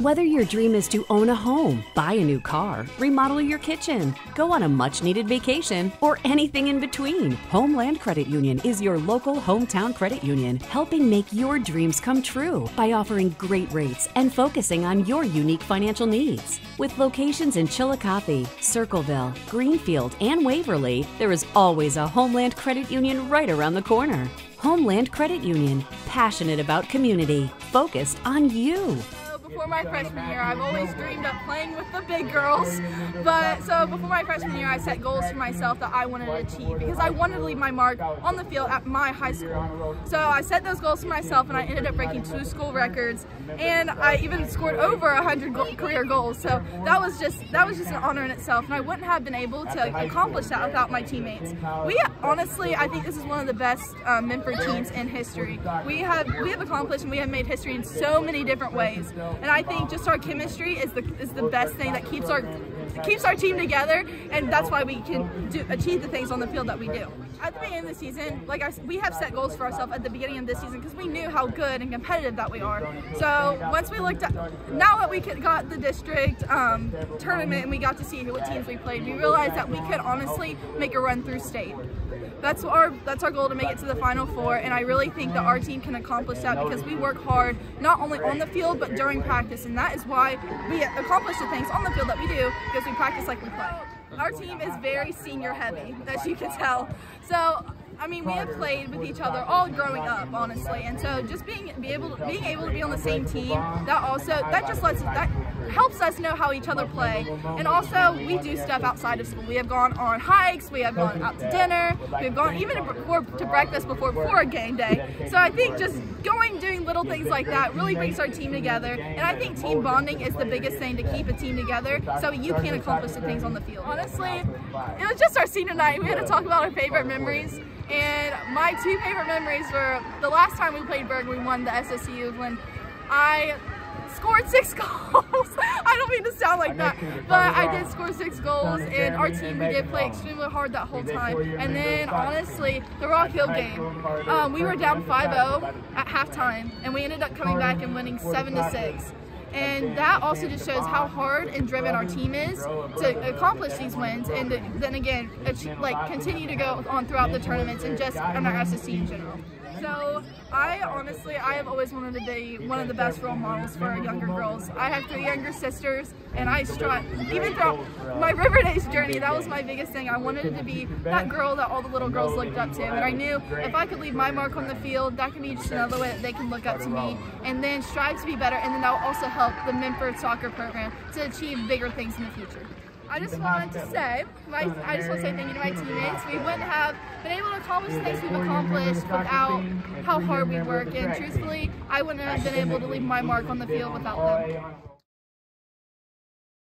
Whether your dream is to own a home, buy a new car, remodel your kitchen, go on a much needed vacation, or anything in between, Homeland Credit Union is your local hometown credit union, helping make your dreams come true by offering great rates and focusing on your unique financial needs. With locations in Chillicothe, Circleville, Greenfield, and Waverly, there is always a Homeland Credit Union right around the corner. Homeland Credit Union, passionate about community, focused on you. Before my freshman year, I've always dreamed of playing with the big girls. But so before my freshman year, I set goals for myself that I wanted to achieve because I wanted to leave my mark on the field at my high school. So I set those goals for myself and I ended up breaking two school records and I even scored over 100 go career goals. So that was just that was just an honor in itself and I wouldn't have been able to accomplish that without my teammates. We honestly, I think this is one of the best um, teams in history. We have we have accomplished and we have made history in so many different ways. And I think just our chemistry is the is the best thing that keeps our keeps our team together, and that's why we can do, achieve the things on the field that we do. At the beginning of the season, like I, we have set goals for ourselves at the beginning of this season because we knew how good and competitive that we are. So once we looked at, now that we got the district um, tournament and we got to see what teams we played, we realized that we could honestly make a run through state that's our that's our goal to make it to the final four and I really think that our team can accomplish that because we work hard not only on the field but during practice and that is why we accomplish the things on the field that we do because we practice like we play. Our team is very senior heavy as you can tell so I mean, we have played with each other all growing up, honestly, and so just being be able to, being able to be on the same team, that also that just lets that helps us know how each other play. And also, we do stuff outside of school. We have gone on hikes, we have gone out to dinner, we've gone even before, to breakfast before before a game day. So I think just going doing little things like that really brings our team together. And I think team bonding is the biggest thing to keep a team together so you can accomplish the things on the field. Honestly, it was just our senior night. We had to talk about our favorite memories. And my two favorite memories were the last time we played Berg, we won the SSU when I scored six goals. I don't mean to sound like that, but I did score six goals, and our team we did play extremely hard that whole time. And then honestly, the Rock Hill game, um, we were down 5-0 at halftime, and we ended up coming back and winning seven to six. And that also just shows how hard and driven our team is to accomplish these wins and then again, like continue to go on throughout the tournaments and just on our SSC in general. So I honestly, I have always wanted to be one of the best role models for younger girls. I have three younger sisters and I strive, even throughout my River Days journey, that was my biggest thing. I wanted to be that girl that all the little girls looked up to. And I knew if I could leave my mark on the field, that can be just another way that they can look up to me and then strive to be better. And then that will also help the Minford soccer program to achieve bigger things in the future. I just wanted to say, my, I just want to say thank you to my teammates. We wouldn't have been able to accomplish the things we've accomplished without how hard we work. And truthfully, I wouldn't have been able to leave my mark on the field without them.